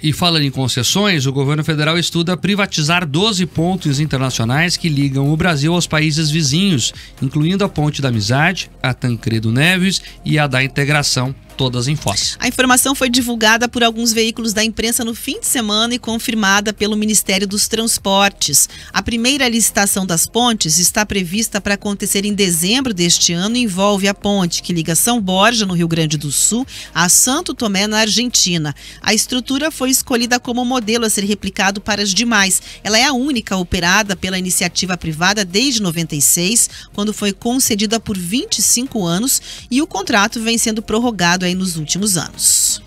E falando em concessões, o governo federal estuda privatizar 12 pontes internacionais que ligam o Brasil aos países vizinhos, incluindo a Ponte da Amizade, a Tancredo Neves e a da Integração todas em Foz. A informação foi divulgada por alguns veículos da imprensa no fim de semana e confirmada pelo Ministério dos Transportes. A primeira licitação das pontes está prevista para acontecer em dezembro deste ano e envolve a ponte que liga São Borja, no Rio Grande do Sul, a Santo Tomé, na Argentina. A estrutura foi escolhida como modelo a ser replicado para as demais. Ela é a única operada pela iniciativa privada desde 96, quando foi concedida por 25 anos e o contrato vem sendo prorrogado aí nos últimos anos.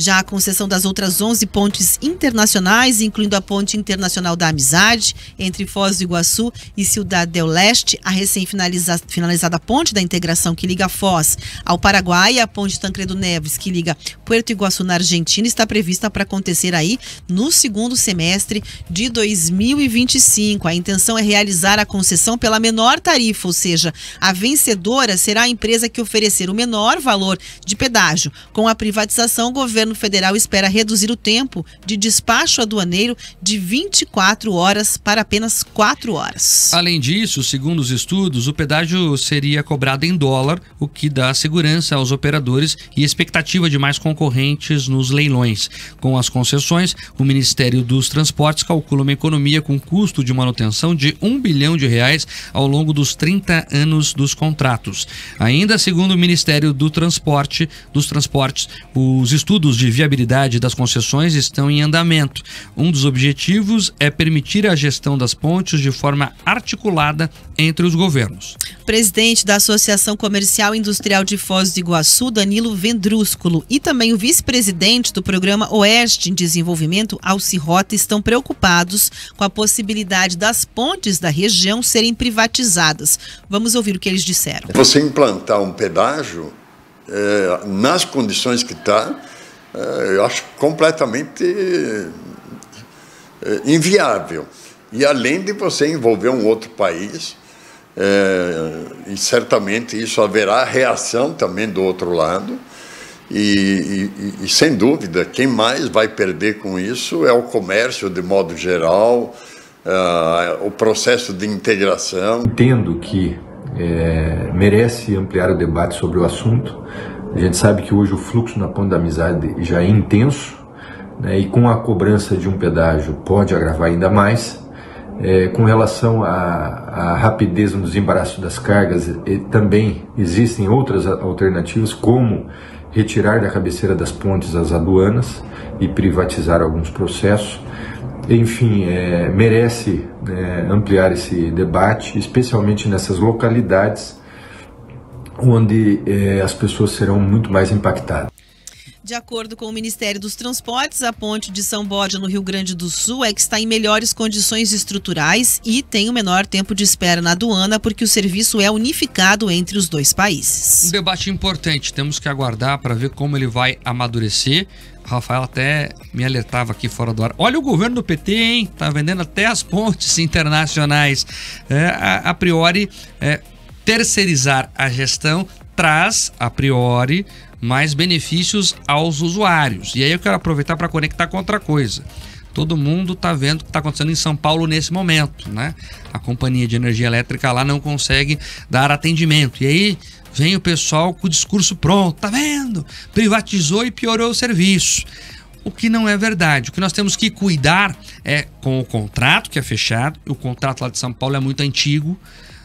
Já a concessão das outras 11 pontes internacionais, incluindo a Ponte Internacional da Amizade, entre Foz do Iguaçu e Ciudad del Leste, a recém-finalizada Ponte da Integração que liga Foz ao Paraguai e a Ponte Tancredo Neves que liga Puerto Iguaçu na Argentina, está prevista para acontecer aí no segundo semestre de 2025. A intenção é realizar a concessão pela menor tarifa, ou seja, a vencedora será a empresa que oferecer o menor valor de pedágio. Com a privatização, o governo governo federal espera reduzir o tempo de despacho aduaneiro de 24 horas para apenas 4 horas. Além disso, segundo os estudos, o pedágio seria cobrado em dólar, o que dá segurança aos operadores e expectativa de mais concorrentes nos leilões. Com as concessões, o Ministério dos Transportes calcula uma economia com custo de manutenção de 1 bilhão de reais ao longo dos 30 anos dos contratos. Ainda segundo o Ministério do Transporte, dos Transportes, os estudos de viabilidade das concessões estão em andamento. Um dos objetivos é permitir a gestão das pontes de forma articulada entre os governos. Presidente da Associação Comercial e Industrial de Foz do Iguaçu, Danilo Vendrúsculo, e também o vice-presidente do programa Oeste em Desenvolvimento, Alci Rota, estão preocupados com a possibilidade das pontes da região serem privatizadas. Vamos ouvir o que eles disseram. Você implantar um pedágio é, nas condições que está, eu acho completamente é, inviável. E além de você envolver um outro país, é, e certamente isso haverá reação também do outro lado, e, e, e, sem dúvida, quem mais vai perder com isso é o comércio de modo geral, uh, o processo de integração. Entendo que é, merece ampliar o debate sobre o assunto, a gente sabe que hoje o fluxo na Ponte da Amizade já é intenso, né, e com a cobrança de um pedágio pode agravar ainda mais. É, com relação à, rapidez no desembaraço das cargas, e, também existem outras alternativas, como retirar da cabeceira das pontes as aduanas e privatizar alguns processos. Enfim, é, merece é, ampliar esse debate, especialmente nessas localidades onde eh, as pessoas serão muito mais impactadas. De acordo com o Ministério dos Transportes, a ponte de São Borja, no Rio Grande do Sul, é que está em melhores condições estruturais e tem o menor tempo de espera na aduana, porque o serviço é unificado entre os dois países. Um debate importante, temos que aguardar para ver como ele vai amadurecer. Rafael até me alertava aqui fora do ar. Olha o governo do PT, hein? Tá vendendo até as pontes internacionais. É, a, a priori, é, terceirizar a gestão traz, a priori, mais benefícios aos usuários. E aí eu quero aproveitar para conectar com outra coisa. Todo mundo está vendo o que está acontecendo em São Paulo nesse momento, né? A companhia de energia elétrica lá não consegue dar atendimento. E aí vem o pessoal com o discurso pronto, tá vendo? Privatizou e piorou o serviço. O que não é verdade. O que nós temos que cuidar é com o contrato que é fechado. O contrato lá de São Paulo é muito antigo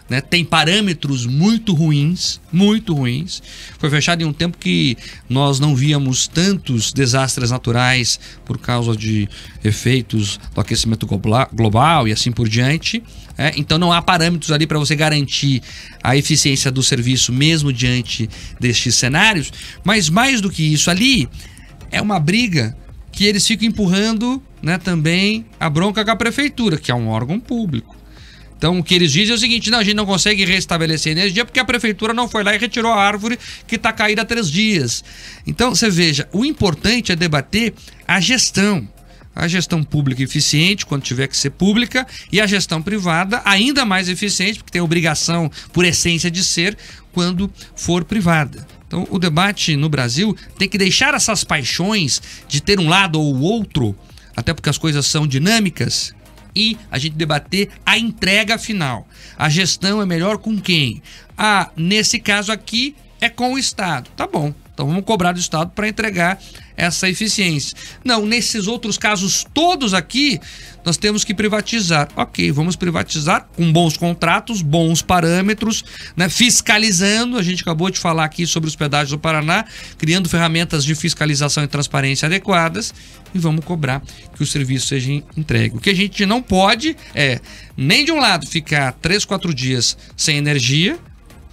né? Tem parâmetros muito ruins, muito ruins. Foi fechado em um tempo que nós não víamos tantos desastres naturais por causa de efeitos do aquecimento global e assim por diante. É, então não há parâmetros ali para você garantir a eficiência do serviço mesmo diante destes cenários. Mas mais do que isso ali é uma briga que eles ficam empurrando né, também a bronca com a prefeitura, que é um órgão público. Então, o que eles dizem é o seguinte: não, a gente não consegue restabelecer energia porque a prefeitura não foi lá e retirou a árvore que está caída há três dias. Então, você veja, o importante é debater a gestão. A gestão pública eficiente, quando tiver que ser pública, e a gestão privada ainda mais eficiente, porque tem obrigação, por essência, de ser, quando for privada. Então, o debate no Brasil tem que deixar essas paixões de ter um lado ou outro, até porque as coisas são dinâmicas, e a gente debater a entrega final. A gestão é melhor com quem? Ah, nesse caso aqui é com o Estado. Tá bom. Então vamos cobrar do Estado para entregar essa eficiência. Não, nesses outros casos todos aqui, nós temos que privatizar. Ok, vamos privatizar com bons contratos, bons parâmetros, né? fiscalizando. A gente acabou de falar aqui sobre os pedágios do Paraná, criando ferramentas de fiscalização e transparência adequadas e vamos cobrar que o serviço seja entregue. O que a gente não pode é, nem de um lado, ficar três, quatro dias sem energia,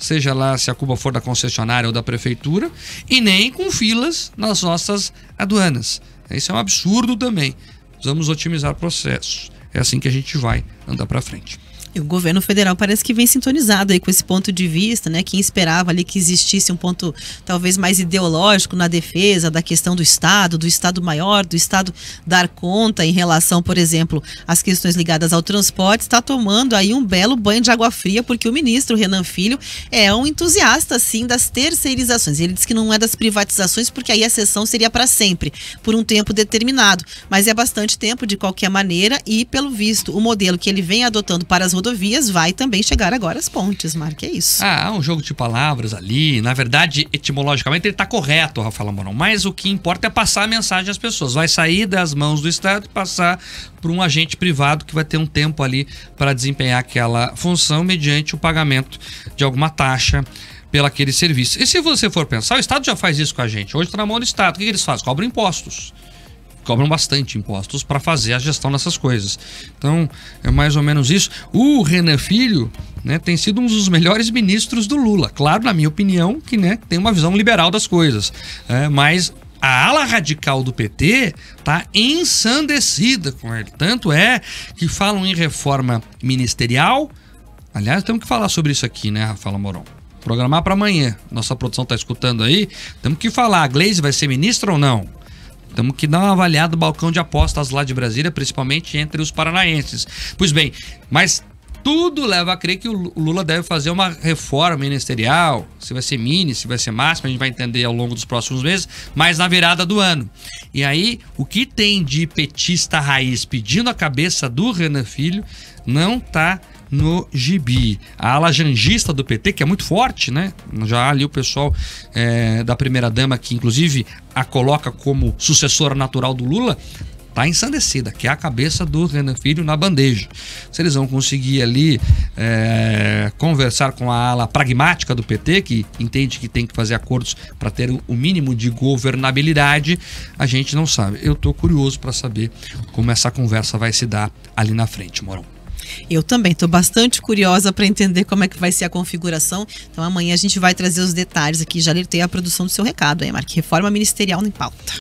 seja lá se a culpa for da concessionária ou da prefeitura, e nem com filas nas nossas aduanas. Isso é um absurdo também. Precisamos otimizar processos. É assim que a gente vai andar para frente. E o governo federal parece que vem sintonizado aí com esse ponto de vista, né? Quem esperava ali que existisse um ponto talvez mais ideológico na defesa da questão do Estado, do Estado maior, do Estado dar conta em relação, por exemplo, às questões ligadas ao transporte, está tomando aí um belo banho de água fria, porque o ministro Renan Filho é um entusiasta, sim, das terceirizações. Ele diz que não é das privatizações, porque aí a sessão seria para sempre, por um tempo determinado. Mas é bastante tempo, de qualquer maneira, e pelo visto, o modelo que ele vem adotando para as rodovias vai também chegar agora às pontes, Marque, é isso. Ah, um jogo de palavras ali. Na verdade, etimologicamente ele está correto, Rafael Mourão. Mas o que importa é passar a mensagem às pessoas. Vai sair das mãos do Estado e passar para um agente privado que vai ter um tempo ali para desempenhar aquela função mediante o pagamento de alguma taxa pelo aquele serviço. E se você for pensar, o Estado já faz isso com a gente. Hoje está na mão do Estado. O que eles fazem? Cobram impostos cobram bastante impostos para fazer a gestão dessas coisas. Então, é mais ou menos isso. O Renan Filho né, tem sido um dos melhores ministros do Lula. Claro, na minha opinião, que né, tem uma visão liberal das coisas. É, mas a ala radical do PT tá ensandecida com ele. Tanto é que falam em reforma ministerial. Aliás, temos que falar sobre isso aqui, né, Rafaela Moron? Programar para amanhã. Nossa produção está escutando aí. Temos que falar. A Glaze vai ser ministra ou não? Temos que dar uma avaliada do balcão de apostas lá de Brasília, principalmente entre os paranaenses. Pois bem, mas tudo leva a crer que o Lula deve fazer uma reforma ministerial, se vai ser mini, se vai ser máxima, a gente vai entender ao longo dos próximos meses, mas na virada do ano. E aí, o que tem de petista raiz pedindo a cabeça do Renan Filho não tá no gibi. A ala jangista do PT, que é muito forte, né? Já ali o pessoal é, da primeira-dama, que inclusive a coloca como sucessora natural do Lula, tá ensandecida, que é a cabeça do Renan Filho na bandeja. Se eles vão conseguir ali é, conversar com a ala pragmática do PT, que entende que tem que fazer acordos para ter o mínimo de governabilidade, a gente não sabe. Eu estou curioso para saber como essa conversa vai se dar ali na frente, Morão. Eu também estou bastante curiosa para entender como é que vai ser a configuração. Então amanhã a gente vai trazer os detalhes aqui. Já alertei a produção do seu recado aí, Marque. Reforma ministerial em pauta.